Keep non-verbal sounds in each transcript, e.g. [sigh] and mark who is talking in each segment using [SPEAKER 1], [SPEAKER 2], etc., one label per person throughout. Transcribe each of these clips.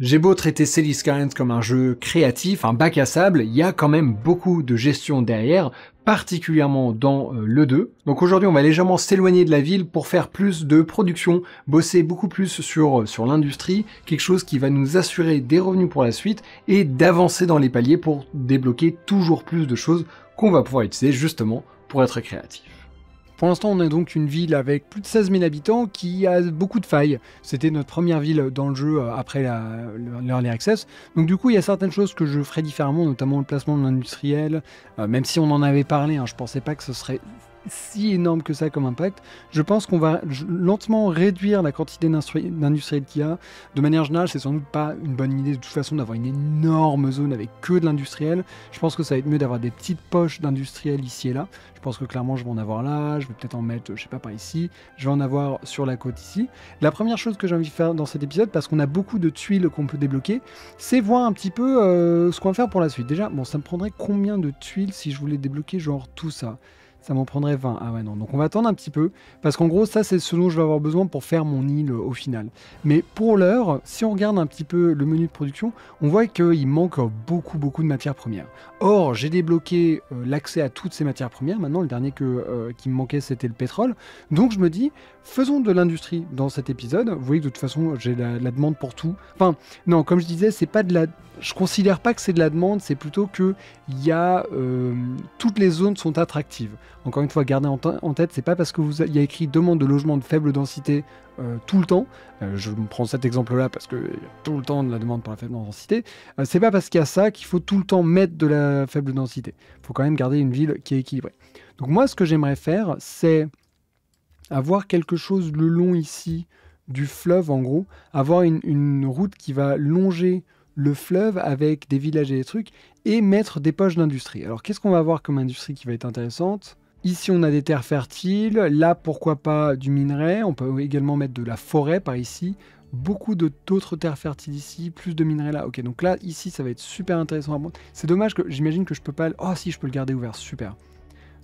[SPEAKER 1] J'ai beau traiter Celly Current comme un jeu créatif, un bac à sable, il y a quand même beaucoup de gestion derrière, particulièrement dans euh, le 2. Donc aujourd'hui on va légèrement s'éloigner de la ville pour faire plus de production, bosser beaucoup plus sur, euh, sur l'industrie, quelque chose qui va nous assurer des revenus pour la suite et d'avancer dans les paliers pour débloquer toujours plus de choses qu'on va pouvoir utiliser justement pour être créatif. Pour l'instant, on a donc une ville avec plus de 16 000 habitants qui a beaucoup de failles. C'était notre première ville dans le jeu euh, après l'Early Access. Donc du coup, il y a certaines choses que je ferai différemment, notamment le placement de l'industriel. Euh, même si on en avait parlé, hein, je pensais pas que ce serait si énorme que ça comme impact. Je pense qu'on va lentement réduire la quantité d'industriels qu'il y a. De manière générale, c'est sans doute pas une bonne idée de toute façon d'avoir une énorme zone avec que de l'industriel. Je pense que ça va être mieux d'avoir des petites poches d'industriel ici et là. Je pense que clairement je vais en avoir là, je vais peut-être en mettre, je sais pas, par ici. Je vais en avoir sur la côte ici. La première chose que j'ai envie de faire dans cet épisode, parce qu'on a beaucoup de tuiles qu'on peut débloquer, c'est voir un petit peu euh, ce qu'on va faire pour la suite. Déjà, bon, ça me prendrait combien de tuiles si je voulais débloquer genre tout ça? Ça m'en prendrait 20. Ah ouais, non. Donc on va attendre un petit peu. Parce qu'en gros, ça, c'est ce dont je vais avoir besoin pour faire mon île au final. Mais pour l'heure, si on regarde un petit peu le menu de production, on voit qu'il manque beaucoup, beaucoup de matières premières. Or, j'ai débloqué euh, l'accès à toutes ces matières premières. Maintenant, le dernier que, euh, qui me manquait, c'était le pétrole. Donc je me dis, faisons de l'industrie dans cet épisode. Vous voyez que de toute façon, j'ai la, demande pour tout. Enfin, non, comme je disais, c'est pas de la. Je considère pas que c'est de la demande, c'est plutôt que il y a euh, toutes les zones sont attractives. Encore une fois, gardez en, tête, c'est pas parce que vous y a écrit demande de logement de faible densité euh, tout le temps. Euh, je prends cet exemple-là parce que y a tout le temps de la demande pour la faible densité. Euh, c'est pas parce qu'il y a ça qu'il faut tout le temps mettre de la faible densité. Il faut quand même garder une ville qui est équilibrée. Donc moi, ce que j'aimerais faire, c'est avoir quelque chose le long ici du fleuve, en gros, avoir une route qui va longer le fleuve avec des villages et des trucs et mettre des poches d'industrie. Alors qu'est-ce qu'on va avoir comme industrie qui va être intéressante? Ici, on a des terres fertiles. Là, pourquoi pas du minerai. On peut également mettre de la forêt par ici. Beaucoup d'autres terres fertiles ici, plus de minerais là. Ok, donc là, ici, ça va être super intéressant à prendre. C'est dommage que j'imagine que je peux pas. Oh, si, je peux le garder ouvert. Super.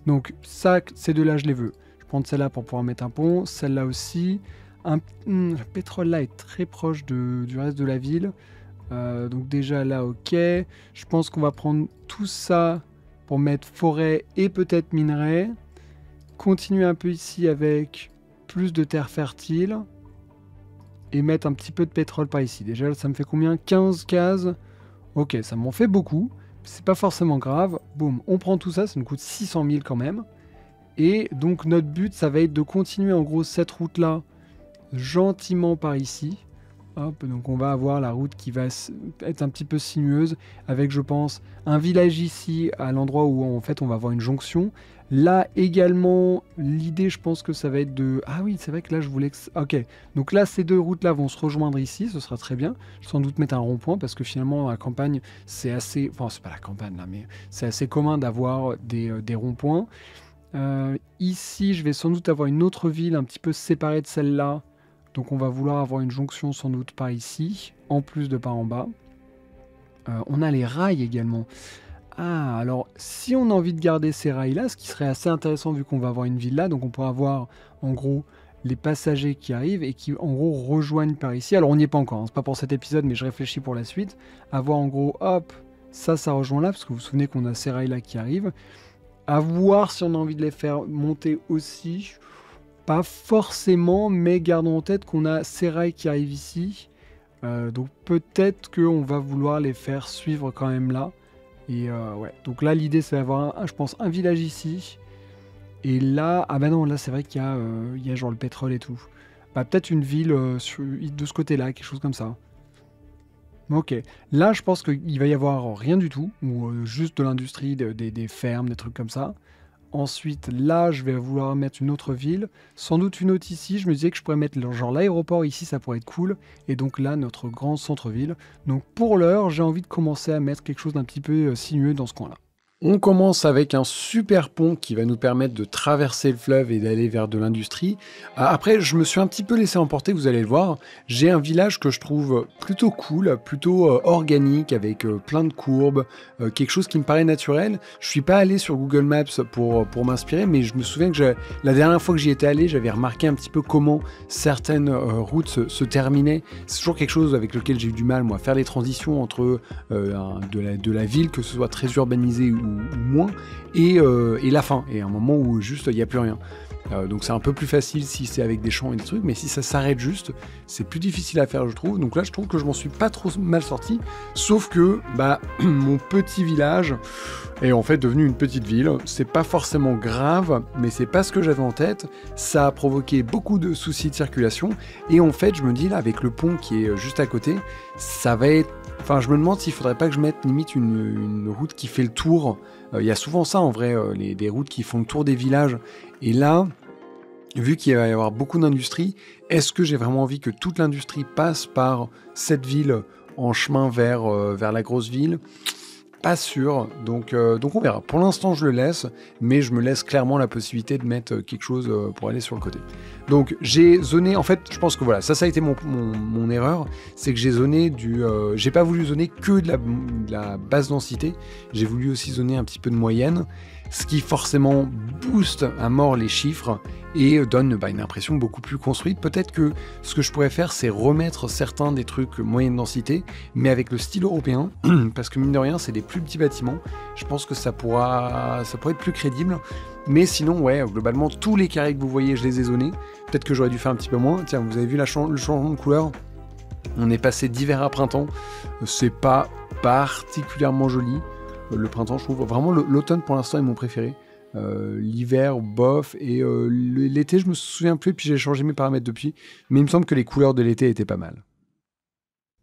[SPEAKER 1] Donc, ça, ces deux-là, je les veux. Je prends celle-là pour pouvoir mettre un pont. Celle-là aussi. Un... Hmm, le pétrole là est très proche de, du reste de la ville. Euh, donc déjà là, ok. Je pense qu'on va prendre tout ça pour mettre forêt et peut-être minerai. Continuer un peu ici avec plus de terre fertile. Et mettre un petit peu de pétrole par ici. Déjà, ça me fait combien? 15 cases. Ok, ça m'en fait beaucoup. C'est pas forcément grave. Boum, on prend tout ça, ça nous coûte 600 000 quand même. Et donc notre but, ça va être de continuer en gros cette route-là gentiment par ici donc on va avoir la route qui va être un petit peu sinueuse avec, je pense, un village ici à l'endroit où en fait on va avoir une jonction. Là également, l'idée, je pense que ça va être de. Ah oui, c'est vrai que là je voulais. Ok, donc là ces deux routes là vont se rejoindre ici, ce sera très bien. Je vais sans doute mettre un rond-point parce que finalement la campagne c'est assez. Enfin, c'est pas la campagne là, mais c'est assez commun d'avoir des, euh, ronds-points. Euh, ici, je vais sans doute avoir une autre ville un petit peu séparée de celle-là donc on va vouloir avoir une jonction sans doute par ici, en plus de par en bas. Euh, on a les rails également. Ah, alors si on a envie de garder ces rails-là, ce qui serait assez intéressant vu qu'on va avoir une ville là, donc on pourra avoir en gros les passagers qui arrivent et qui en gros rejoignent par ici. Alors on n'y est pas encore, hein, c'est pas pour cet épisode, mais je réfléchis pour la suite. Avoir en gros, hop, ça, ça rejoint là, parce que vous vous souvenez qu'on a ces rails là qui arrivent. À voir si on a envie de les faire monter aussi. Pas forcément, mais gardons en tête qu'on a ces rails qui arrivent ici. Euh, donc peut-être qu'on va vouloir les faire suivre quand même là. Et euh, ouais, donc là l'idée c'est d'avoir, je pense, un village ici. Et là, ah bah non, là c'est vrai qu'il y, euh, y, a genre le pétrole et tout. Bah peut-être une ville de ce côté-là, quelque chose comme ça. Ok, là je pense qu'il va y avoir rien du tout, ou juste de l'industrie, des fermes, des trucs comme ça. Ensuite, là, je vais vouloir mettre une autre ville. Sans doute une autre ici. Je me disais que je pourrais mettre l'aéroport ici, ça pourrait être cool. Et donc là, notre grand centre-ville. Donc pour l'heure, j'ai envie de commencer à mettre quelque chose d'un petit peu euh, sinueux dans ce coin-là. On commence avec un super pont qui va nous permettre de traverser le fleuve et d'aller vers de l'industrie. Euh, après, je me suis un petit peu laissé emporter, vous allez le voir. J'ai un village que je trouve plutôt cool, plutôt euh, organique, avec euh, plein de courbes, quelque chose qui me paraît naturel. Je suis pas allé sur Google Maps pour, m'inspirer, mais je me souviens que la dernière fois que j'y étais allé, j'avais remarqué un petit peu comment certaines routes se, terminaient. C'est toujours quelque chose avec lequel j'ai eu du mal, moi, faire les transitions entre de, la, de la ville, que ce soit très urbanisé ou moins, euh, et, la fin, et un moment où juste il n'y a plus rien. Euh, donc c'est un peu plus facile si c'est avec des champs et des trucs, mais si ça s'arrête juste, c'est plus difficile à faire, je trouve. Donc là, je trouve que je m'en suis pas trop mal sorti, sauf que bah [clears throat] mon petit village est en fait devenu une petite ville. C'est pas forcément grave, mais c'est pas ce que j'avais en tête. Ça a provoqué beaucoup de soucis de circulation, et en fait, je me dis là, avec le pont qui est juste à côté, ça va être Enfin, je me demande s'il faudrait pas que je mette limite une, route qui fait le tour. Euh, il y a souvent ça en vrai, euh, les, des routes qui font le tour des villages. Et là, vu qu'il va y avoir beaucoup d'industrie, est-ce que j'ai vraiment envie que toute l'industrie passe par cette ville en chemin vers, euh, vers la grosse ville? Pas sûr, donc, euh, donc on verra. Pour l'instant, je le laisse, mais je me laisse clairement la possibilité de mettre quelque chose euh, pour aller sur le côté. Donc j'ai zoné, en fait, je pense que voilà, ça, ça a été mon, erreur, c'est que j'ai zoné du... Euh, j'ai pas voulu zoner que de la, de la basse densité, j'ai voulu aussi zoner un petit peu de moyenne, ce qui forcément booste à mort les chiffres et donne bah, une impression beaucoup plus construite. Peut-être que ce que je pourrais faire, c'est remettre certains des trucs moyenne densité, mais avec le style européen, [clears throat] parce que mine de rien, c'est des plus petits bâtiments. Je pense que ça pourra, ça pourrait être plus crédible. Mais sinon, ouais, globalement, tous les carrés que vous voyez, je les ai zonés. Peut-être que j'aurais dû faire un petit peu moins. Tiens, vous avez vu la le changement de couleur? On est passé d'hiver à printemps. C'est pas particulièrement joli. Le printemps, je trouve vraiment l'automne pour l'instant est mon préféré. Euh, l'hiver, bof, et euh, l'été, je me souviens plus, puis j'ai changé mes paramètres depuis, mais il me semble que les couleurs de l'été étaient pas mal.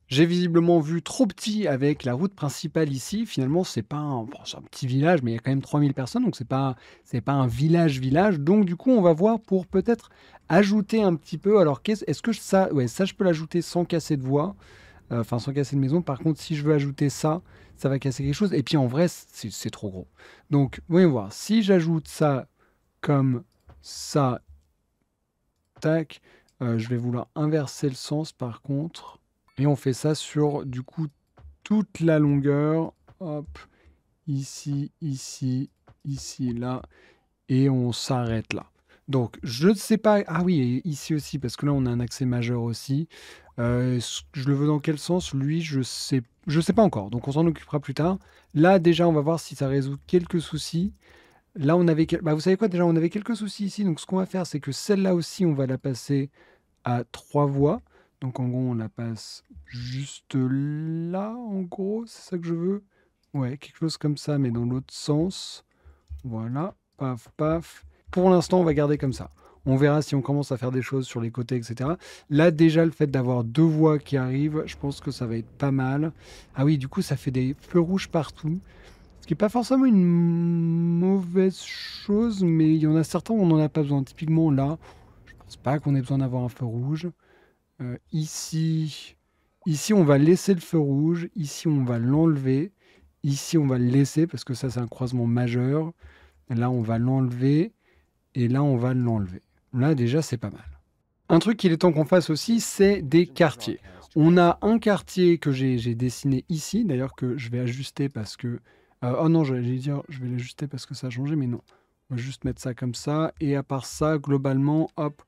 [SPEAKER 1] J'ai visiblement vu trop petit avec la route principale ici. Finalement, c'est pas un, petit village, mais il y a quand même 3000 personnes, donc c'est pas pas un village village. Donc du coup, on va voir pour peut-être ajouter un petit peu. Alors, est-ce que ça, ouais, ça je peux l'ajouter sans casser de euh, enfin sans casser de maison. Par contre, si je veux ajouter ça, ça va casser quelque chose. Et puis en vrai, c'est trop gros. Donc, voyons voir. Si j'ajoute ça comme ça, tac, euh, je vais vouloir inverser le sens par contre. Et on fait ça sur, du coup, toute la longueur. Hop, ici, ici, ici, là. Et on s'arrête là. Donc, je ne sais pas. Ah oui, ici aussi, parce que là, on a un accès majeur aussi. Euh, je le veux dans quel sens? Lui, je sais, je sais pas encore. Donc, on s'en occupera plus tard. Là, déjà, on va voir si ça résout quelques soucis. Là, on avait. Bah, vous savez quoi? Déjà, on avait quelques soucis ici. Donc, ce qu'on va faire, c'est que celle-là aussi, on va la passer à trois voies. Donc, en gros, on la passe juste là, en gros. C'est ça que je veux? Ouais, quelque chose comme ça, mais dans l'autre sens. Voilà. Paf, paf. Pour l'instant, on va garder comme ça. On verra si on commence à faire des choses sur les côtés, etc. Là, déjà, le fait d'avoir deux voies qui arrivent, je pense que ça va être pas mal. Ah oui, du coup, ça fait des feux rouges partout. Ce qui n'est pas forcément une mauvaise chose, mais il y en a certains où on n'en a pas besoin. Typiquement, là, je ne pense pas qu'on ait besoin d'avoir un feu rouge. Euh, ici, ici, on va laisser le feu rouge. Ici, on va l'enlever. Ici, on va le laisser parce que ça, c'est un croisement majeur. Là, on va l'enlever et là on va l'enlever. Là déjà c'est pas mal. Un truc qu'il est temps qu'on fasse aussi, c'est des quartiers. On a un quartier que j'ai dessiné ici, d'ailleurs que je vais ajuster parce que... Euh, oh non, j'allais dire, je vais l'ajuster parce que ça a changé, mais non. On va juste mettre ça comme ça. Et à part ça, globalement, hop,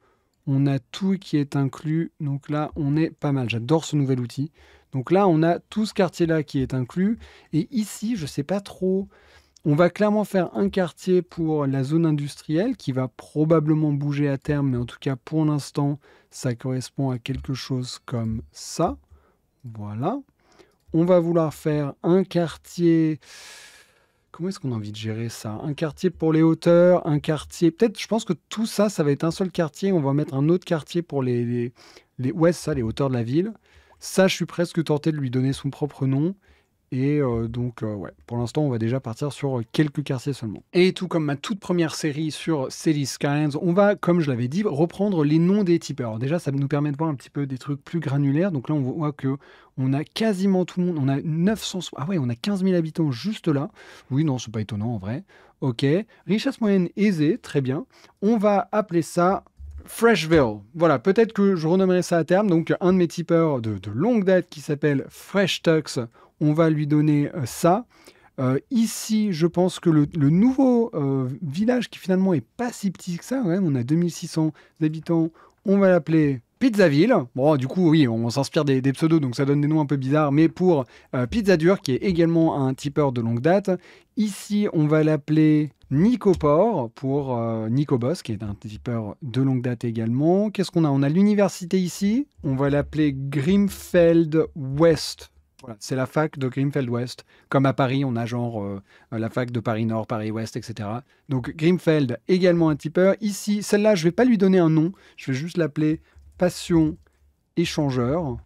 [SPEAKER 1] on a tout qui est inclus. Donc là, on est pas mal. J'adore ce nouvel outil. Donc là, on a tout ce quartier-là qui est inclus. Et ici, je sais pas trop on va clairement faire un quartier pour la zone industrielle qui va probablement bouger à terme, mais en tout cas pour l'instant, ça correspond à quelque chose comme ça. Voilà. On va vouloir faire un quartier. Comment est-ce qu'on a envie de gérer ça? Un quartier pour les hauteurs, un quartier. Peut-être, je pense que tout ça, ça va être un seul quartier. On va mettre un autre quartier pour les, les. Ouais, ça, les hauteurs de la ville. Ça, je suis presque tenté de lui donner son propre nom. Et euh, donc, euh, ouais, pour l'instant, on va déjà partir sur quelques quartiers seulement. Et tout comme ma toute première série sur City Skylines, on va, comme je l'avais dit, reprendre les noms des tipeurs. Alors déjà, ça nous permet de voir un petit peu des trucs plus granulaires. Donc là, on voit que on a quasiment tout le monde. On a 900... Ah ouais, on a 15 000 habitants juste là. Oui, non, c'est pas étonnant en vrai. Ok. Richesse moyenne aisée, très bien. On va appeler ça Freshville. Voilà, peut-être que je renommerai ça à terme. Donc, un de mes tipeurs de, longue date qui s'appelle Fresh Tux, on va lui donner euh, ça. Euh, ici, je pense que le, nouveau euh, village qui finalement est pas si petit que ça, on a 2600 habitants, on va l'appeler Pizzaville. Bon, du coup, oui, on s'inspire des, pseudos, donc ça donne des noms un peu bizarres, mais pour Pizza Dur, qui est également un tipeur de longue date. Ici, on va l'appeler Nicoport pour euh, Nicobos, qui est un tipeur de longue date également. Qu'est-ce qu'on a? On a l'université ici. On va l'appeler Grimfeld West. Voilà, c'est la fac de Grimfeld West. Comme à Paris, on a genre euh, la fac de Paris Nord, Paris Ouest, etc. Donc Grimfeld, également un tipeur. Ici, celle-là, je ne vais pas lui donner un nom. Je vais juste l'appeler Passion Échangeur.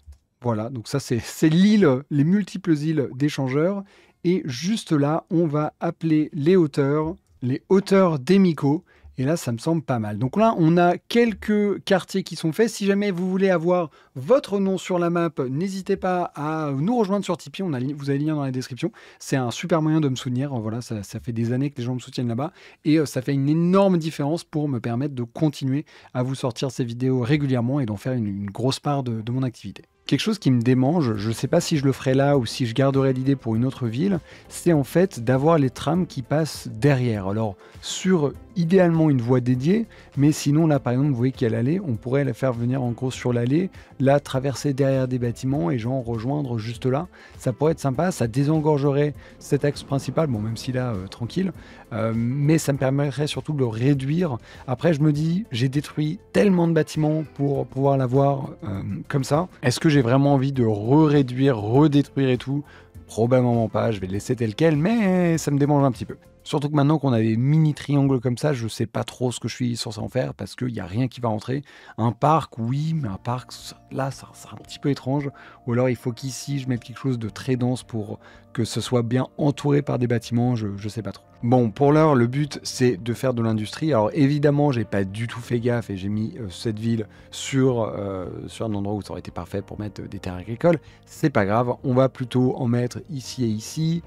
[SPEAKER 1] Voilà, donc ça, c'est l'île, les multiples îles d'échangeurs. Et juste là, on va appeler les hauteurs les hauteurs d'Emiko. Et là, ça me semble pas mal. Donc là, on a quelques quartiers qui sont faits. Si jamais vous voulez avoir votre nom sur la map, n'hésitez pas à nous rejoindre sur Tipeee. Vous avez le lien dans la description. C'est un super moyen de me soutenir. Voilà, ça, fait des années que les gens me soutiennent là-bas. Et euh, ça fait une énorme différence pour me permettre de continuer à vous sortir ces vidéos régulièrement et d'en faire une, grosse part de mon activité. Quelque chose qui me démange, je ne sais pas si je le ferai là ou si je garderai l'idée pour une autre ville, c'est en fait d'avoir les trams qui passent derrière. Alors sur idéalement une voie dédiée, mais sinon là par exemple vous voyez qu'il y a l'allée, on pourrait la faire venir en gros sur l'allée, là traverser derrière des bâtiments et genre rejoindre juste là. Ça pourrait être sympa, ça désengorgerait cet axe principal, bon même si là euh, tranquille, euh, mais ça me permettrait surtout de le réduire. Après je me dis j'ai détruit tellement de bâtiments pour pouvoir l'avoir euh, comme ça. Est-ce que j'ai vraiment envie de re-réduire, redétruire et tout Probablement pas, je vais le laisser tel quel, mais ça me démange un petit peu. Surtout que maintenant qu'on a mini triangles comme ça, je sais pas trop ce que je suis censé en faire parce qu'il n'y a rien qui va rentrer. Un parc, oui, mais un parc, là, sera un petit peu étrange. Ou alors il faut qu'ici, je mette quelque chose de très dense pour que ce soit bien entouré par des bâtiments, je, ne sais pas trop. Bon, pour l'heure, le but, c'est de faire de l'industrie. Alors évidemment, j'ai pas du tout fait gaffe et j'ai mis euh, cette ville sur, euh, sur un endroit où ça aurait été parfait pour mettre des terres agricoles. C'est pas grave, on va plutôt en mettre ici et ici.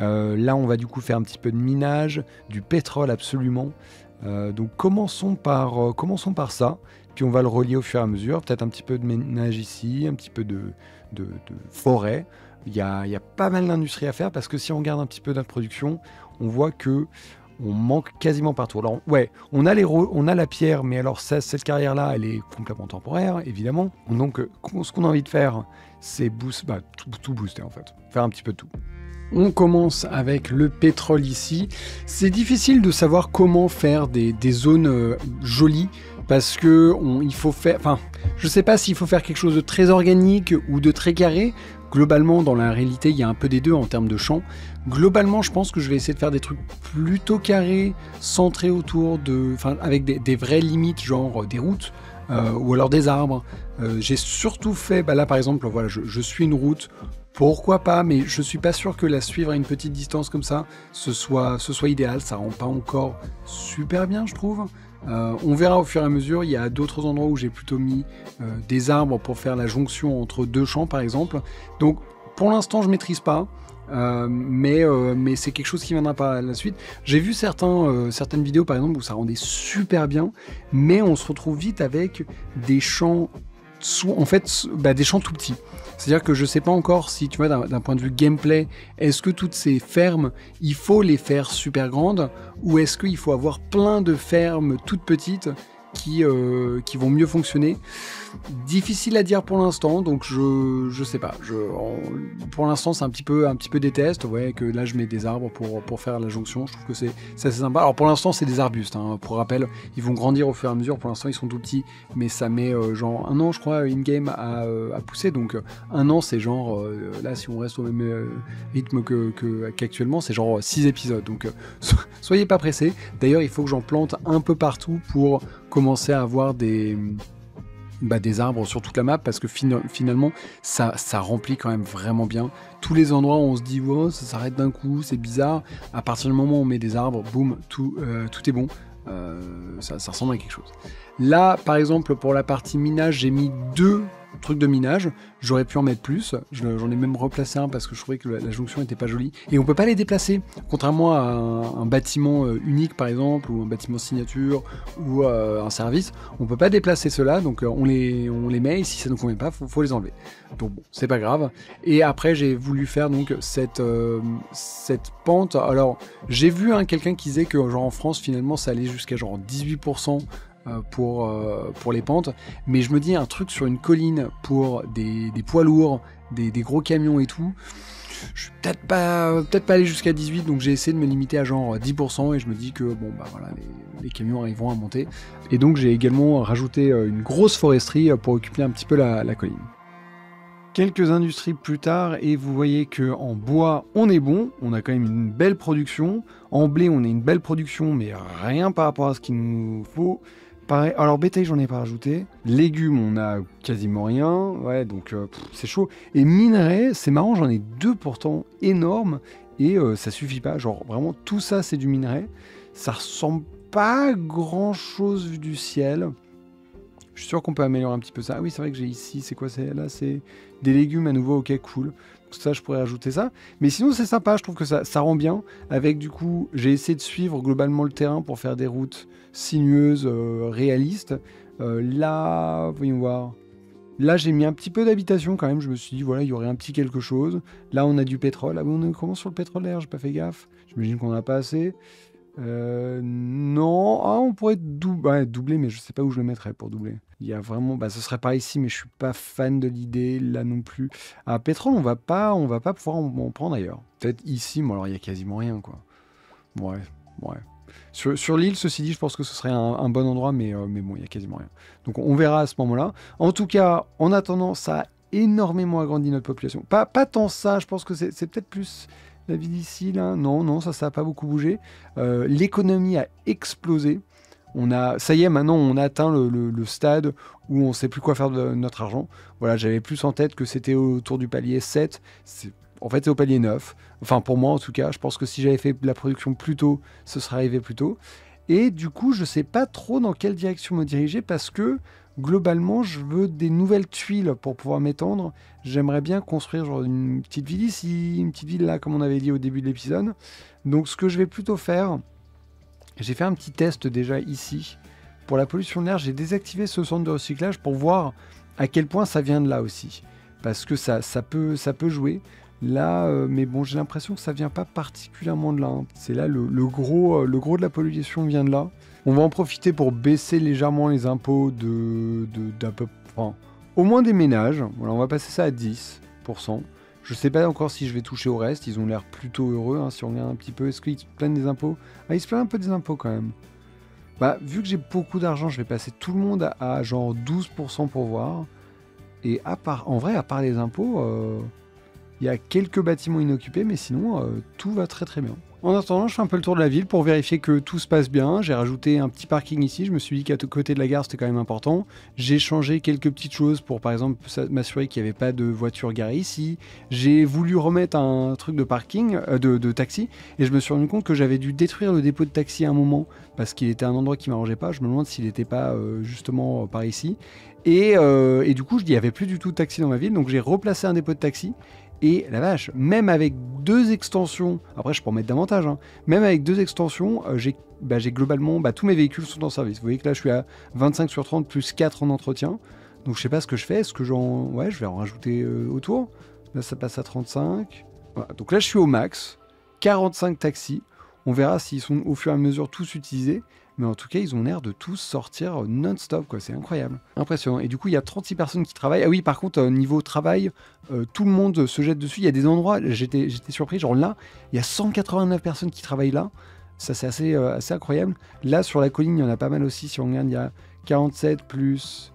[SPEAKER 1] Euh, là, on va du coup faire un petit peu de minage, du pétrole absolument. Euh, donc commençons par, euh, commençons par ça, puis on va le relier au fur et à mesure. Peut-être un petit peu de ménage ici, un petit peu de, forêt. Il y, a, pas mal d'industrie à faire parce que si on regarde un petit peu notre production, on voit que on manque quasiment partout. Alors ouais, on a, les on a la pierre, mais alors cette carrière-là, elle est complètement temporaire, évidemment. Donc ce qu'on a envie de faire, c'est bah, tout, tout booster en fait, faire un petit peu de tout. On commence avec le pétrole ici. C'est difficile de savoir comment faire des, zones euh, jolies parce que il faire. Enfin, je sais pas s'il faut faire quelque chose de très organique ou de très carré. Globalement, dans la réalité, il y a un peu des deux en termes de champ. Globalement, je pense que je vais essayer de faire des trucs plutôt carrés, centrés autour de, enfin, avec des, vraies limites, genre euh, des routes. Euh, ou alors des arbres. j'ai surtout fait, bah là par exemple, voilà, je suis une route pourquoi pas, mais je suis pas sûr que la suivre à une petite distance comme ça, ce soit, idéal. Ça rend pas encore super bien, je trouve. Euh, on verra au fur et à mesure. Il y a d'autres endroits où j'ai plutôt mis euh, des arbres pour faire la jonction entre deux champs, par exemple. Donc, pour l'instant, je maîtrise pas. Euh, mais, c'est quelque chose qui viendra par la suite. J'ai vu certaines vidéos par exemple où ça rendait super bien, mais on se retrouve vite avec des champs, en fait, bah, des champs tout petits. C'est-à-dire que je ne sais pas encore si, tu vois, d'un point de vue gameplay, est-ce que toutes ces fermes, il faut les faire super grandes ou est-ce qu'il faut avoir plein de fermes toutes petites qui, euh, qui vont mieux fonctionner Difficile à dire pour l'instant, donc je je sais pas. Je, pour l'instant, c'est un petit peu un petit peu des tests. Ouais, que là je mets des arbres pour, pour faire la jonction. Je trouve que c'est assez sympa. Alors pour l'instant, c'est des arbustes. Hein. Pour rappel, ils vont grandir au fur et à mesure. Pour l'instant, ils sont tout petits, mais ça met euh, genre un an, je crois, in game à, euh, pousser. Donc un an, c'est genre là, si on reste au même rythme qu'actuellement, c'est genre 6 épisodes. Donc soyez pas pressés. D'ailleurs, il faut que j'en plante un peu partout pour commencer à avoir des bah, des arbres sur toute la map parce que finalement ça, ça remplit quand même vraiment bien. Tous les endroits où on se dit oh, ça s'arrête d'un coup, c'est bizarre. À partir du moment où on met des arbres, boum, tout, euh, tout est bon. Euh, ça ressemble à quelque chose. Là, par exemple, pour la partie minage, j'ai mis deux truc de minage. J'aurais pu en mettre plus. J'en ai même replacé un parce que je trouvais que la, jonction était pas jolie. Et on peut pas les déplacer. Contrairement à un, bâtiment euh, unique par exemple, ou un bâtiment signature, ou euh, un service, on peut pas déplacer cela. Donc euh, on, les, met et si ça ne convient pas, faut, faut les enlever. Donc bon, c'est pas grave. Et après j'ai voulu faire donc cette, pente. Alors j'ai vu hein, quelqu'un qui disait que genre en France finalement ça allait jusqu'à genre 18% euh, pour, euh, pour les pentes. Mais je me dis un truc sur une colline pour des, poids lourds, des, gros camions et tout. Je suis peut-être pas, peut-être pas aller jusqu'à 18, donc j'ai essayé de me limiter à genre 10% et je me dis que bon bah voilà, les, camions arriveront à monter. Et donc j'ai également rajouté euh, une grosse foresterie pour occuper un petit peu la, la colline quelques industries plus tard et vous voyez que en bois on est bon, on a quand même une belle production, en blé on a une belle production mais rien par rapport à ce qu'il nous faut. Pareil, alors bétail, j'en ai pas rajouté. Légumes, on a quasiment rien. Ouais, donc euh, c'est chaud. Et minerais, c'est marrant, j'en ai deux pourtant énormes et euh, ça suffit pas. Genre vraiment, tout ça, c'est du minerai. Ça ressemble pas grand chose vu du ciel. Je suis sûr qu'on peut améliorer un petit peu ça. Ah oui, c'est vrai que j'ai ici, c'est quoi c'est Là, c'est des légumes à nouveau, ok, cool ça je pourrais ajouter ça. Mais sinon c'est sympa, je trouve que ça, ça rend bien. Avec du coup, j'ai essayé de suivre globalement le terrain pour faire des routes sinueuses, euh, réalistes. Euh, là, voyons voir. Là, j'ai mis un petit peu d'habitation quand même. Je me suis dit, voilà, il y aurait un petit quelque chose. Là, on a du pétrole. Ah oui, on commence sur le pétrole d'air, j'ai pas fait gaffe. J'imagine qu'on n'a pas assez. Euh, non, ah, on pourrait doubler, mais je sais pas où je le mettrais pour doubler. Il y a vraiment, bah, ce serait pas ici, mais je suis pas fan de l'idée là non plus. À pétrole, on va pas, on va pas pouvoir en, prendre ailleurs. Peut-être ici, mais alors il y a quasiment rien, quoi. Ouais, ouais. Sur, l'île, ceci dit, je pense que ce serait un, bon endroit, mais, euh, mais bon, il y a quasiment rien. Donc on verra à ce moment-là. En tout cas, en attendant, ça a énormément agrandi notre population. Pas, pas tant ça, je pense que c'est peut-être plus la vie d'ici, là. Non, non, ça, ça n'a pas beaucoup bougé. Euh, l'économie a explosé. On a, ça y est, maintenant, on a atteint le, stade où on ne sait plus quoi faire de notre argent. Voilà, j'avais plus en tête que c'était autour du palier 7. En fait, c'est au palier 9. Enfin, pour moi, en tout cas, je pense que si j'avais fait la production plus tôt, ce serait arrivé plus tôt. Et du coup, je ne sais pas trop dans quelle direction me diriger parce que globalement, je veux des nouvelles tuiles pour pouvoir m'étendre. J'aimerais bien construire une petite ville ici, une petite ville là, comme on avait dit au début de l'épisode. Donc, ce que je vais plutôt faire, j'ai fait un petit test déjà ici. Pour la pollution de l'air, j'ai désactivé ce centre de recyclage pour voir à quel point ça vient de là aussi. Parce que ça, ça, peut, ça peut jouer. Là, euh, mais bon, j'ai l'impression que ça vient pas particulièrement de là. Hein. C'est là le, gros, euh, le gros de la pollution vient de là. On va en profiter pour baisser légèrement les impôts de, d'un peu, au moins des ménages. Voilà, on va passer ça à 10%. Je sais pas encore si je vais toucher au reste. Ils ont l'air plutôt heureux. Hein, si on regarde un petit peu, est-ce qu'ils se plaignent des impôts? Ah, ils se plaignent un peu des impôts quand même. Bah, vu que j'ai beaucoup d'argent, je vais passer tout le monde à, genre 12% pour voir. Et à part, en vrai, à part les impôts, euh, il y a quelques bâtiments inoccupés, mais sinon, euh, tout va très très bien. En attendant, je fais un peu le tour de la ville pour vérifier que tout se passe bien. J'ai rajouté un petit parking ici. Je me suis dit qu'à côté de la gare, c'était quand même important. J'ai changé quelques petites choses pour, par exemple, m'assurer qu'il n'y avait pas de voiture garée ici. J'ai voulu remettre un truc de parking, euh, de, taxi, et je me suis rendu compte que j'avais dû détruire le dépôt de taxi à un moment parce qu'il était un endroit qui m'arrangeait pas. Je me demande s'il n'était pas euh, justement euh, par ici. Et, et, du coup, il n'y avait plus du tout de taxi dans ma ville, donc j'ai replacé un dépôt de taxi et la vache, même avec deux extensions, après je peux en mettre davantage, hein, même avec deux extensions, euh, bah, j'ai globalement, bah, tous mes véhicules sont en service. Vous voyez que là je suis à 25 sur 30 plus 4 en entretien. Donc je sais pas ce que je fais, est-ce que j'en... Ouais, je vais en rajouter euh, autour? Là ça passe à 35. Donc là je suis au max. 45 taxis. On verra s'ils sont au fur et à mesure tous utilisés mais en tout cas, ils ont l'air de tous sortir non-stop, quoi. C'est incroyable. Impressionnant. Et du coup, il y a 36 personnes qui travaillent. Ah oui, par contre, euh, niveau travail, euh, tout le monde se jette dessus. Il y a des endroits, j'étais surpris, genre là, il y a 189 personnes qui travaillent là. Ça, c'est assez, euh, assez incroyable. Là, sur la colline, il y en a pas mal aussi. Si on regarde, il y a 47 plus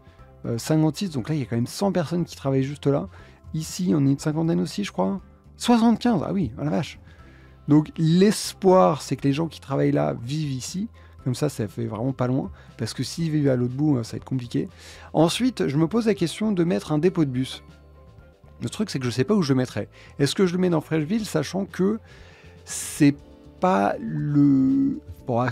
[SPEAKER 1] 56. Donc là, il y a quand même 100 personnes qui travaillent juste là. Ici, on est une cinquantaine aussi, je crois. 75, ah oui, à la vache. Donc l'espoir, c'est que les gens qui travaillent là vivent ici Comme ça, ça fait vraiment pas loin. Parce que s'il vivent à l'autre bout, ça va être compliqué. Ensuite, je me pose la question de mettre un dépôt de bus. Le truc, c'est que je sais pas où je le mettrais. Est-ce que je le mets dans Freshville, sachant que c'est pas le. Ah,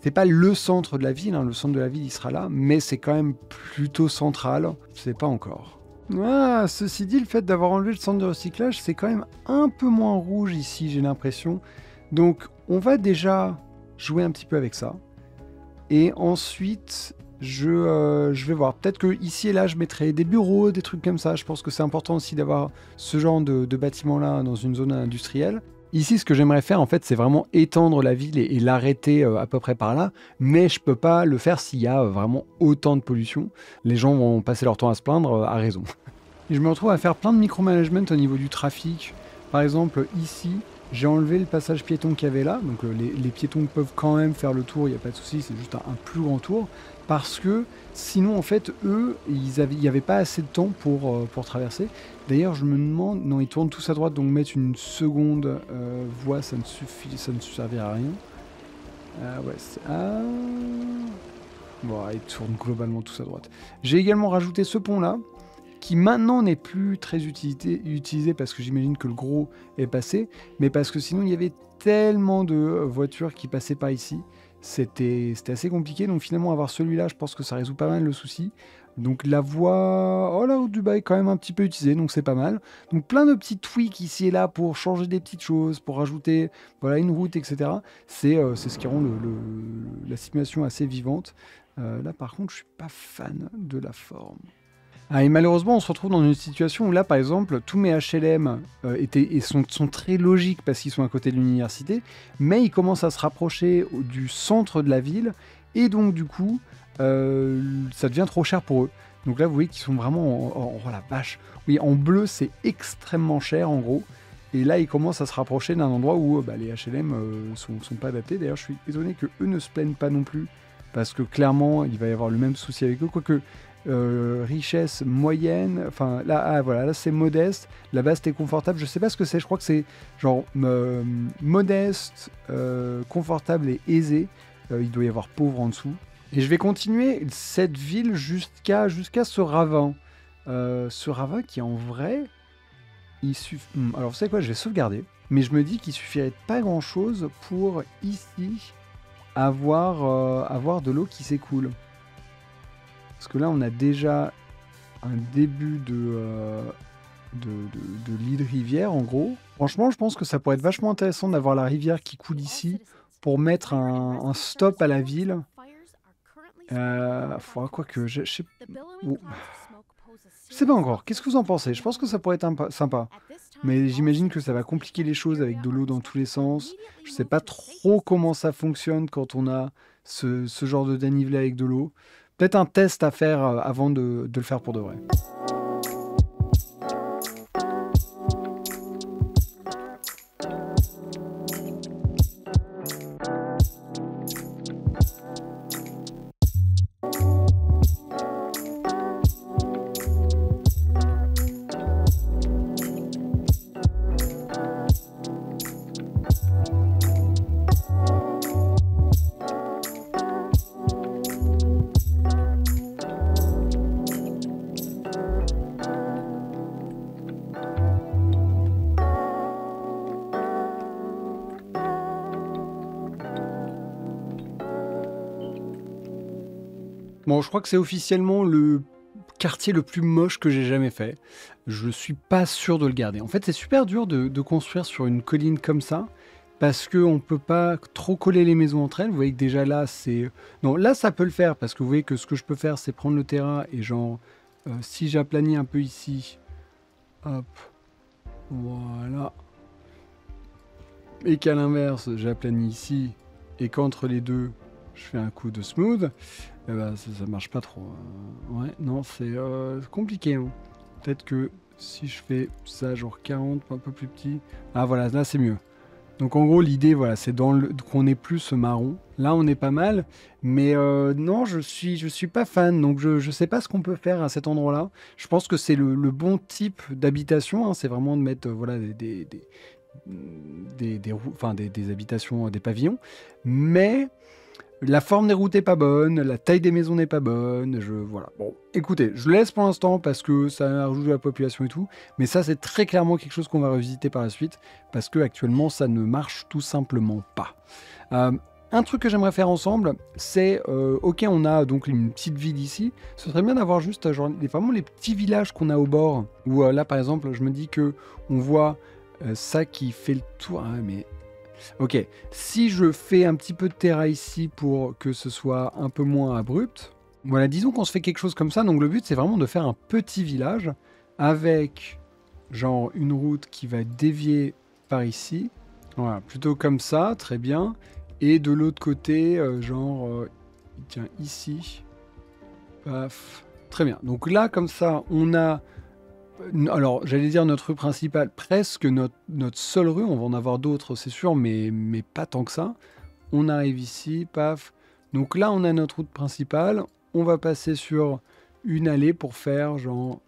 [SPEAKER 1] c'est pas le centre de la ville, hein. le centre de la ville il sera là, mais c'est quand même plutôt central. Sais pas encore. Ah, ceci dit, le fait d'avoir enlevé le centre de recyclage, c'est quand même un peu moins rouge ici, j'ai l'impression. Donc, on va déjà jouer un petit peu avec ça. Et ensuite, je, euh, je vais voir. Peut-être que ici et là, je mettrai des bureaux, des trucs comme ça. Je pense que c'est important aussi d'avoir ce genre de, bâtiment-là dans une zone industrielle. Ici, ce que j'aimerais faire, en fait, c'est vraiment étendre la ville et, l'arrêter euh, à peu près par là. Mais je peux pas le faire s'il y a vraiment autant de pollution. Les gens vont passer leur temps à se plaindre, euh, à raison. Et je me retrouve à faire plein de micromanagement au niveau du trafic. Par exemple, ici, j'ai enlevé le passage piéton qu'il y avait là, donc euh, les, piétons peuvent quand même faire le tour, il n'y a pas de souci, c'est juste un, plus grand tour, parce que sinon en fait eux, il n'y avait pas assez de temps pour, euh, pour traverser. D'ailleurs je me demande, non ils tournent tous à droite, donc mettre une seconde euh, voie ça ne suffit, ça ne servirait à rien. Ah ouais, ah... Bon, ils tournent globalement tous à droite. J'ai également rajouté ce pont là, qui maintenant n'est plus très utilisé, parce que j'imagine que le gros est passé, mais parce que sinon il y avait tellement de voitures qui passaient par ici. C'était assez compliqué, donc finalement avoir celui-là, je pense que ça résout pas mal le souci. Donc la voie, oh là, du bas est quand même un petit peu utilisée, donc c'est pas mal. Donc plein de petits tweaks ici et là pour changer des petites choses, pour rajouter voilà, une route, etc. Euh, c'est ce qui rend la simulation assez vivante. Euh, là par contre, je suis pas fan de la forme. Ah, et malheureusement, on se retrouve dans une situation où là, par exemple, tous mes HLM euh, étaient, et sont, très logiques parce qu'ils sont à côté de l'université, mais ils commencent à se rapprocher du centre de la ville, et donc du coup, euh, ça devient trop cher pour eux. Donc là, vous voyez qu'ils sont vraiment en, oh la vache. Oui, en bleu, c'est extrêmement cher en gros. Et là, ils commencent à se rapprocher d'un endroit où bah, les HLM euh, sont, sont, pas adaptés. D'ailleurs, je suis étonné que eux ne se plaignent pas non plus, parce que clairement, il va y avoir le même souci avec eux. Quoique, euh, richesse moyenne, enfin là, ah, voilà, là c'est modeste, là-bas c'était confortable, je sais pas ce que c'est, je crois que c'est genre euh, modeste, euh, confortable et aisé, il doit y avoir pauvre en dessous. Et je vais continuer cette ville jusqu'à ce ravin. ce ravin qui en vrai, il suffit... Hmm, alors vous savez quoi, je vais sauvegarder, mais je me dis qu'il suffirait pas grand-chose pour ici avoir, avoir de l'eau qui s'écoule. Parce que là, on a déjà un début de, euh, de, lit de rivière, en gros. Franchement, je pense que ça pourrait être vachement intéressant d'avoir la rivière qui coule ici pour mettre un, stop à la ville. Euh, faudra quoi que je, sais, sais pas encore. Qu'est-ce que vous en pensez? Je pense que ça pourrait être sympa. Mais j'imagine que ça va compliquer les choses avec de l'eau dans tous les sens. Je sais pas trop comment ça fonctionne quand on a ce, ce genre de dénivelé avec de l'eau. Peut-être un test à faire euh, avant de, de le faire pour de vrai. Je crois que c'est officiellement le quartier le plus moche que j'ai jamais fait. Je suis pas sûr de le garder. En fait, c'est super dur de, construire sur une colline comme ça. Parce qu'on ne peut pas trop coller les maisons entre elles. Vous voyez que déjà là, c'est... Non, là, ça peut le faire. Parce que vous voyez que ce que je peux faire, c'est prendre le terrain et genre... Euh, si j'aplanis un peu ici... Hop. Voilà. Et qu'à l'inverse, j'aplanis ici. Et qu'entre les deux, je fais un coup de smooth. Eh ben, ça, marche pas trop. Hein. ouais, non, c'est euh, compliqué. Hein. Peut-être que si je fais ça genre 40, un peu plus petit. Ah voilà, là c'est mieux. Donc en gros l'idée voilà, c'est qu'on ait plus ce marron. Là on est pas mal, mais euh, non je suis je suis pas fan. Donc je je sais pas ce qu'on peut faire à cet endroit-là. Je pense que c'est le, bon type d'habitation. Hein. c'est vraiment de mettre euh, voilà des, des, des, des habitations, des pavillons. Mais La forme des routes est pas bonne, la taille des maisons n'est pas bonne, je voilà. Bon, écoutez, je laisse pour l'instant parce que ça rajoute la population et tout, mais ça c'est très clairement quelque chose qu'on va revisiter par la suite parce que actuellement ça ne marche tout simplement pas. Euh, un truc que j'aimerais faire ensemble, c'est euh, ok, on a donc une petite ville ici. Ce serait bien d'avoir juste genre vraiment les petits villages qu'on a au bord. Où euh, là, par exemple, je me dis que on voit ça qui fait le tour. Ah, mais Ok, si je fais un petit peu de terrain ici pour que ce soit un peu moins abrupt, voilà, disons qu'on se fait quelque chose comme ça, donc le but c'est vraiment de faire un petit village avec genre une route qui va dévier par ici, voilà, plutôt comme ça, très bien, et de l'autre côté, euh, genre, euh, tiens, ici, paf, très bien, donc là comme ça, on a alors, j'allais dire notre rue principale, presque notre, seule rue. On va en avoir d'autres, c'est sûr, mais, mais pas tant que ça. On arrive ici, paf. Donc là, on a notre route principale. On va passer sur une allée pour faire genre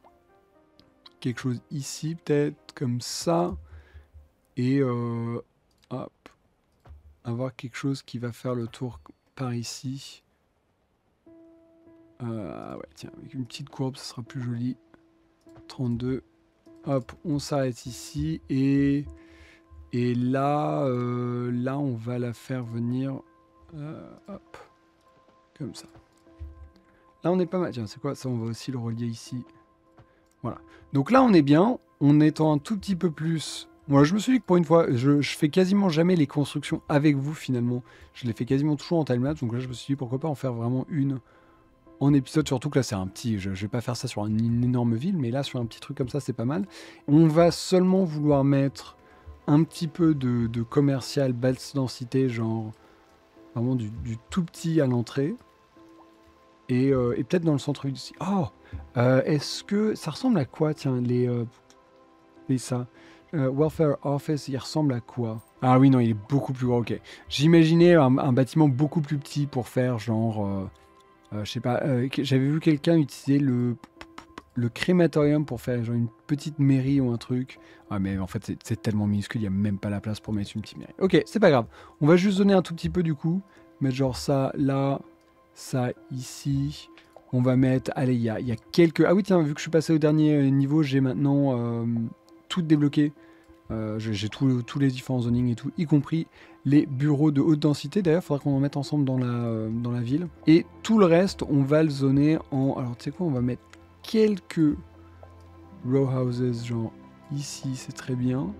[SPEAKER 1] quelque chose ici, peut-être comme ça. Et euh, hop, avoir quelque chose qui va faire le tour par ici. Euh, ouais, tiens, avec une petite courbe, ce sera plus joli. 32. Hop, on s'arrête ici. Et, et là, euh, là, on va la faire venir. Euh, hop, comme ça. Là, on est pas mal. Tiens, c'est quoi ça? On va aussi le relier ici. Voilà. Donc là, on est bien. On étant un tout petit peu plus moi, je me suis dit que pour une fois, je, je, fais quasiment jamais les constructions avec vous finalement. Je les fais quasiment toujours en timelapse. Donc là, je me suis dit pourquoi pas en faire vraiment une en épisode, surtout que là c'est un petit, je, vais pas faire ça sur une énorme ville, mais là sur un petit truc comme ça c'est pas mal. On va seulement vouloir mettre un petit peu de, commercial basse densité, genre vraiment du, tout petit à l'entrée. Et, euh, peut-être dans le centre-ville aussi. Oh euh, Est-ce que ça ressemble à quoi, tiens, les, euh, ça Welfare Office, il ressemble à quoi? Ah oui, non, il est beaucoup plus gros, ok. J'imaginais un, bâtiment beaucoup plus petit pour faire genre euh, je sais pas, euh, j'avais vu quelqu'un utiliser le, le crématorium pour faire genre une petite mairie ou un truc. Ah, mais en fait, c'est tellement minuscule, il n'y a même pas la place pour mettre une petite mairie. Ok, c'est pas grave. On va juste donner un tout petit peu du coup. Mettre genre ça là, ça ici. On va mettre. Allez, il y a, y a, quelques. Ah oui, tiens, vu que je suis passé au dernier euh, niveau, j'ai maintenant tout débloqué. J'ai tous les différents zonings et tout, y compris les bureaux de haute densité. D'ailleurs, il faudra qu'on en mette ensemble dans la, euh, dans la ville. Et tout le reste, on va le zoner en... Alors, tu sais quoi, on va mettre quelques row houses, genre ici, c'est très bien.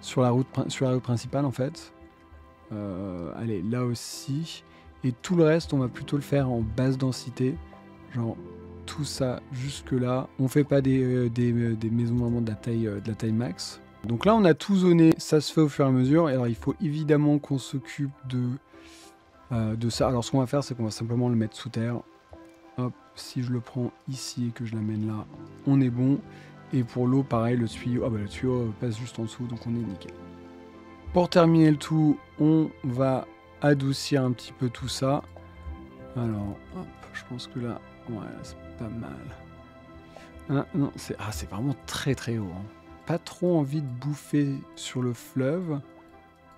[SPEAKER 1] Sur la route, sur la route principale, en fait. Euh, allez, là aussi. Et tout le reste, on va plutôt le faire en basse densité. Genre tout ça jusque là. On fait pas euh, des maisons vraiment de la taille, de la taille max. Donc là, on a tout zoné, ça se fait au fur et à mesure. Et alors, il faut évidemment qu'on s'occupe de, euh, de ça. Alors, ce qu'on va faire, c'est qu'on va simplement le mettre sous terre. Hop, si je le prends ici et que je l'amène là, on est bon. Et pour l'eau, pareil, le tuyau, ah bah, tuyau passe juste en dessous, donc on est nickel. Pour terminer le tout, on va adoucir un petit peu tout ça. Alors, hop, je pense que là, ouais, c'est pas mal. Ah, non, c'est ah, vraiment très très haut. Hein pas trop envie de bouffer sur le fleuve.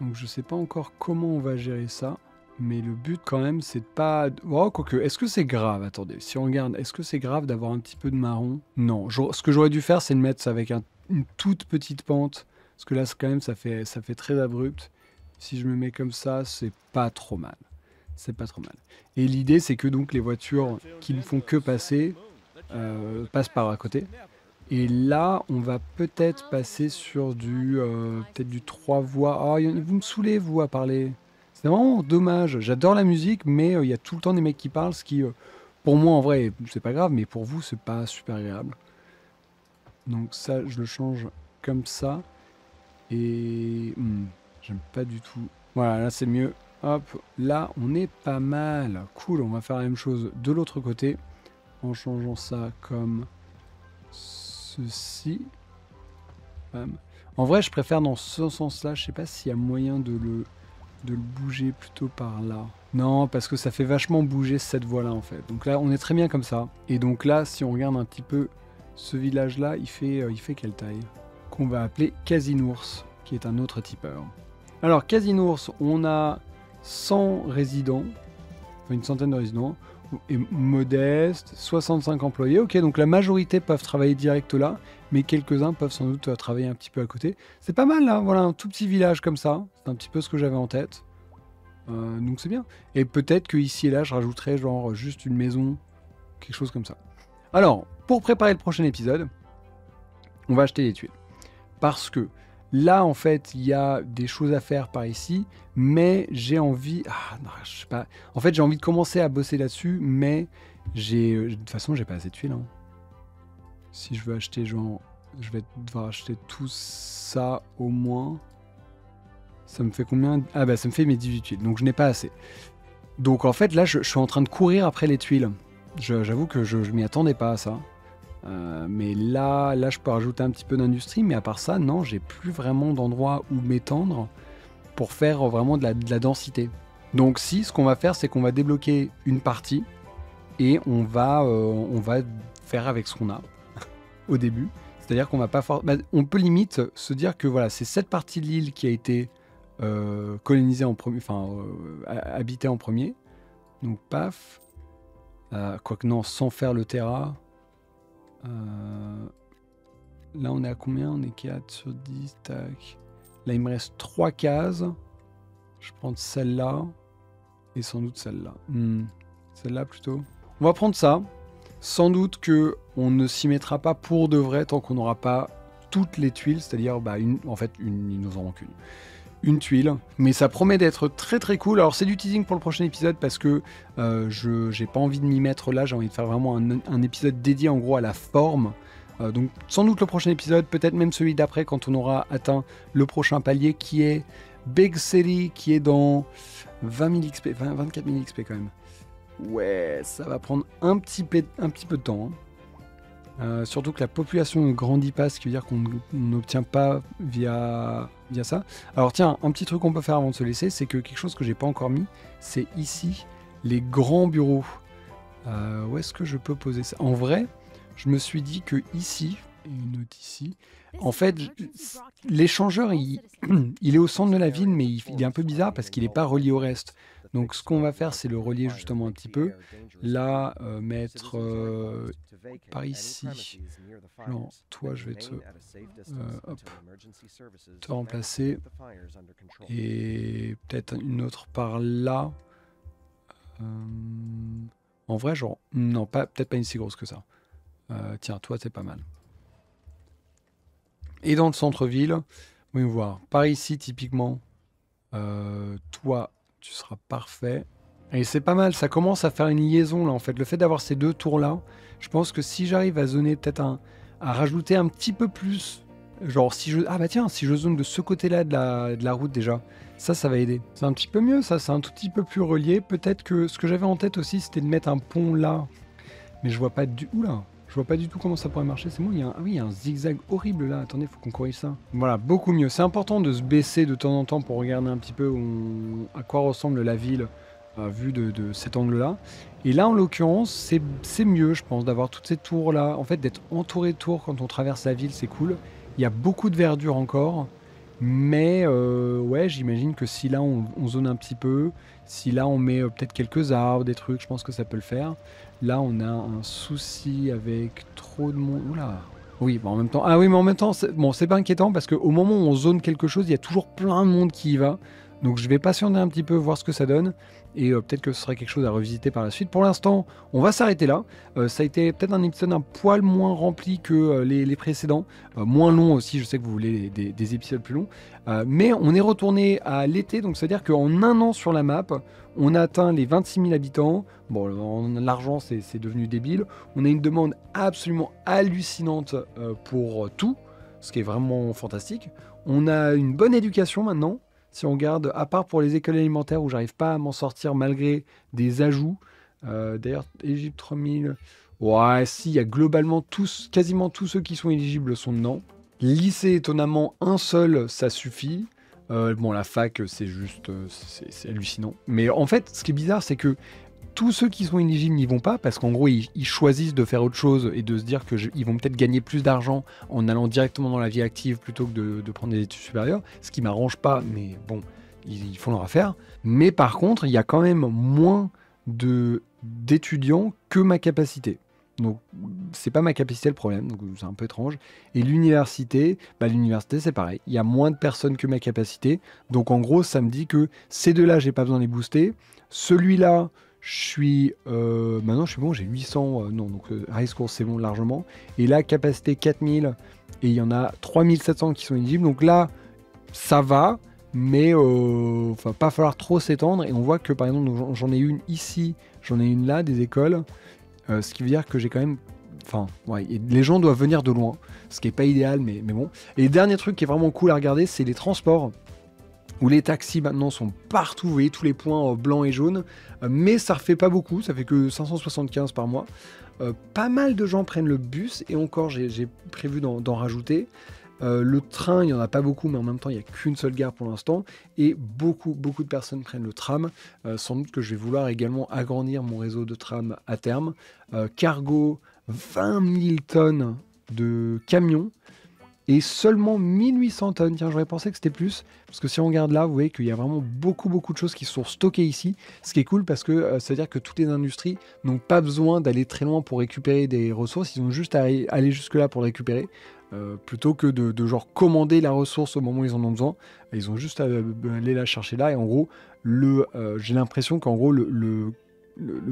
[SPEAKER 1] Donc je sais pas encore comment on va gérer ça. Mais le but quand même c'est de pas... Oh quoique, est-ce que c'est grave? Attendez, si on regarde, est-ce que c'est grave d'avoir un petit peu de marron? Non, ce que j'aurais dû faire c'est de mettre ça avec une toute petite pente. Parce que là quand même ça fait, ça fait très abrupt. Si je me mets comme ça, c'est pas trop mal. C'est pas trop mal. Et l'idée c'est que donc les voitures qui ne font que passer euh, passent par à côté. Et là, on va peut-être passer sur du euh, peut-être du 3 voix. Oh, vous me saoulez, vous, à parler. C'est vraiment dommage. J'adore la musique, mais euh, il y a tout le temps des mecs qui parlent, ce qui, euh, pour moi, en vrai, c'est pas grave, mais pour vous, c'est pas super agréable. Donc ça, je le change comme ça. Et hmm, j'aime pas du tout. Voilà, là, c'est mieux. Hop, là, on est pas mal. Cool, on va faire la même chose de l'autre côté en changeant ça comme ceci. En vrai, je préfère dans ce sens-là. Je sais pas s'il y a moyen de le, bouger plutôt par là. Non, parce que ça fait vachement bouger cette voie-là, en fait. Donc là, on est très bien comme ça. Et donc là, si on regarde un petit peu ce village-là, il fait, euh, il fait quelle taille? Qu'on va appeler Casinours, qui est un autre tipeur. Alors, Casinours, on a 100 résidents. une centaine de résidents. Et modeste, 65 employés. Ok, donc la majorité peuvent travailler direct là, mais quelques-uns peuvent sans doute travailler un petit peu à côté. C'est pas mal là, voilà, un tout petit village comme ça. C'est un petit peu ce que j'avais en tête. Euh, donc c'est bien. Et peut-être que ici et là, je rajouterais genre juste une maison, quelque chose comme ça. Alors, pour préparer le prochain épisode, on va acheter les tuiles. Parce que là, en fait, il y a des choses à faire par ici, mais j'ai envie. Ah, non, je sais pas. En fait, j'ai envie de commencer à bosser là-dessus, mais j'ai. De toute façon, j'ai pas assez de tuiles. Hein. Si je veux acheter. Je vais devoir acheter tout ça au moins. Ça me fait combien? Ah, bah, ça me fait mes 18 tuiles, donc je n'ai pas assez. Donc, en fait, là, je, suis en train de courir après les tuiles. J'avoue que je, je m'y attendais pas à ça. Euh, mais là, là, je peux rajouter un petit peu d'industrie, mais à part ça, non, j'ai plus vraiment d'endroit où m'étendre pour faire vraiment de la, densité. Donc si, ce qu'on va faire, c'est qu'on va débloquer une partie et on va, euh, on va faire avec ce qu'on a [laughs] au début. C'est-à-dire qu'on va pas bah, on peut limite se dire que voilà, c'est cette partie de l'île qui a été euh, colonisée en premier, enfin habitée en premier. Donc paf. Quoique non, sans faire le terra. Euh, là, on est à combien? On est 4 sur 10. Tac. Là, il me reste 3 cases. Je prends celle-là. Et sans doute celle-là. Hmm. Celle-là plutôt. On va prendre ça. Sans doute que on ne s'y mettra pas pour de vrai tant qu'on n'aura pas toutes les tuiles, c'est-à-dire bah, en fait ils nous en qu'une une tuile. Mais ça promet d'être très très cool. Alors c'est du teasing pour le prochain épisode parce que euh, je j'ai pas envie de m'y mettre là. J'ai envie de faire vraiment un, épisode dédié en gros à la forme. Euh, donc sans doute le prochain épisode, peut-être même celui d'après quand on aura atteint le prochain palier qui est Big City, qui est dans 20 000 XP, 24 000 XP quand même. Ouais, ça va prendre un petit, peu, un petit peu de temps. Hein. Euh, surtout que la population ne grandit pas, ce qui veut dire qu'on n'obtient pas via, via ça. Alors tiens, un petit truc qu'on peut faire avant de se laisser, c'est que quelque chose que j'ai pas encore mis, c'est ici les grands bureaux. Euh, où est-ce que je peux poser ça? En vrai, je me suis dit que ici, une note ici, en fait, l'échangeur, il, [clears throat] il, est au centre de la ville, mais il, il est un peu bizarre parce qu'il n'est pas relié au reste. Donc ce qu'on va faire, c'est le relier justement un petit peu. Là, euh, mettre euh, par ici. Non, toi, je vais te, euh, te remplacer. Et peut-être une autre par là. en vrai, genre, non, pas, peut-être pas une si grosse que ça. tiens, toi, c'est pas mal. Et dans le centre-ville, voyons voir. Par ici, typiquement, toi, tu seras parfait. Et c'est pas mal, ça commence à faire une liaison là en fait. Le fait d'avoir ces deux tours là, je pense que si j'arrive à zoner peut-être un. à rajouter un petit peu plus. Genre si je. Ah bah tiens, si je zone de ce côté-là de la, de la route déjà, ça, ça va aider. C'est un petit peu mieux ça, c'est un tout petit peu plus relié. Peut-être que ce que j'avais en tête aussi c'était de mettre un pont là. Mais je vois pas du. Oula je vois pas du tout comment ça pourrait marcher. C'est bon, il y a un... Zigzag horrible là. Attendez, faut qu'on corrige ça. Voilà, beaucoup mieux. C'est important de se baisser de temps en temps pour regarder un petit peu à quoi ressemble la ville euh, vue de, cet angle-là. Et là, en l'occurrence, c'est mieux, je pense, d'avoir toutes ces tours-là. En fait, d'être entouré de tours quand on traverse la ville, c'est cool. Il y a beaucoup de verdure encore. Mais euh, ouais, j'imagine que si là on, zone un petit peu, si là on met euh, peut-être quelques arbres, des trucs, je pense que ça peut le faire. Là, on a un souci avec trop de monde. Oula. Oui, bon, en même temps. Ah oui, mais en même temps, c'est bon, pas inquiétant parce qu'au moment où on zone quelque chose, il y a toujours plein de monde qui y va. Donc je vais patienter un petit peu, voir ce que ça donne et euh, peut-être que ce sera quelque chose à revisiter par la suite. Pour l'instant, on va s'arrêter là. Euh, ça a été peut-être un épisode un poil moins rempli que euh, les, précédents, moins long aussi, je sais que vous voulez des, épisodes plus longs. mais on est retourné à l'été, donc c'est-à-dire qu'en un an sur la map, on a atteint les 26 000 habitants. Bon, l'argent, c'est devenu débile. On a une demande absolument hallucinante pour tout, ce qui est vraiment fantastique. On a une bonne éducation maintenant. Si on regarde, à part pour les écoles alimentaires où j'arrive pas à m'en sortir malgré des ajouts, euh, d'ailleurs, Égypte 3000, ouais, si, il y a globalement tous, quasiment tous ceux qui sont éligibles sont dedans. Lycée, étonnamment, un seul, ça suffit. Euh, bon, la fac, c'est juste, euh, c'est hallucinant. Mais en fait, ce qui est bizarre, c'est que tous ceux qui sont éligibles n'y vont pas parce qu'en gros ils, choisissent de faire autre chose et de se dire qu'ils vont peut-être gagner plus d'argent en allant directement dans la vie active plutôt que de, prendre des études supérieures, ce qui m'arrange pas, mais bon, ils, font leur affaire. Mais par contre, il y a quand même moins d'étudiants que ma capacité. Donc c'est pas ma capacité le problème, c'est un peu étrange. Et l'université, bah, l'université c'est pareil, il y a moins de personnes que ma capacité. Donc en gros ça me dit que ces deux-là j'ai pas besoin de les booster. Celui-là, je suis euh, maintenant je suis bon, j'ai 800 euh, non donc euh, high score c'est bon largement. Et là capacité 4000 et il y en a 3700 qui sont éligibles. Donc là ça va, mais va pas falloir trop s'étendre. Et on voit que par exemple j'en ai une ici, j'en ai une là des écoles. Ce qui veut dire que j'ai quand même. Enfin, ouais, les gens doivent venir de loin, ce qui est pas idéal, mais, mais bon. Et dernier truc qui est vraiment cool à regarder, c'est les transports où les taxis maintenant sont partout, vous voyez tous les points euh, blancs et jaunes, euh, mais ça refait pas beaucoup, ça fait que 575 par mois. pas mal de gens prennent le bus, et encore j'ai prévu d'en rajouter. le train, il n'y en a pas beaucoup, mais en même temps, il n'y a qu'une seule gare pour l'instant. Et beaucoup, beaucoup de personnes prennent le tram. sans doute que je vais vouloir également agrandir mon réseau de tram à terme. cargo, 20 000 tonnes de camions et seulement 1800 tonnes. Tiens, j'aurais pensé que c'était plus, parce que si on regarde là, vous voyez qu'il y a vraiment beaucoup, beaucoup de choses qui sont stockées ici, ce qui est cool parce que euh, ça veut dire que toutes les industries n'ont pas besoin d'aller très loin pour récupérer des ressources, ils ont juste à aller jusque-là pour récupérer. Euh, plutôt que de, genre commander la ressource au moment où ils en ont besoin. Ils ont juste à euh, aller la chercher là. Et en gros, le, j'ai l'impression qu'en gros, le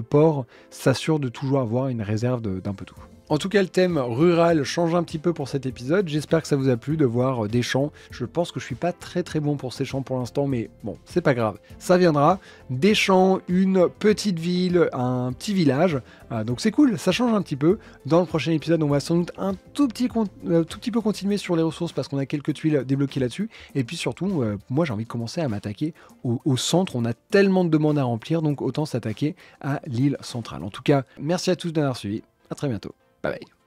[SPEAKER 1] port s'assure de toujours avoir une réserve d'un peu tout. En tout cas, le thème rural change un petit peu pour cet épisode. J'espère que ça vous a plu de voir euh, des champs. Je pense que je suis pas très très bon pour ces champs pour l'instant, mais bon, c'est pas grave. Ça viendra. Des champs, une petite ville, un petit village. Ah, donc c'est cool, ça change un petit peu. Dans le prochain épisode, on va sans doute un tout petit, euh, peu continuer sur les ressources parce qu'on a quelques tuiles débloquées là-dessus. Et puis surtout, euh, moi j'ai envie de commencer à m'attaquer au, au centre. On a tellement de demandes à remplir, donc autant s'attaquer à l'île centrale. En tout cas, merci à tous d'avoir suivi. À très bientôt. Bye bye.